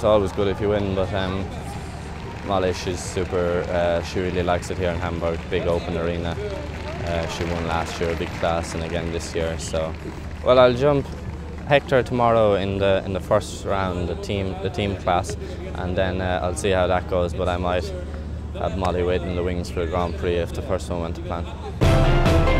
it's always good if you win, but um, Molly, she's super, uh, she really likes it here in Hamburg, big open arena. Uh, she won last year, a big class, and again this year. So, well, I'll jump Hector tomorrow in the in the first round, the team the team class, and then uh, I'll see how that goes. But I might have Molly waiting in the wings for a Grand Prix if the first one went to plan.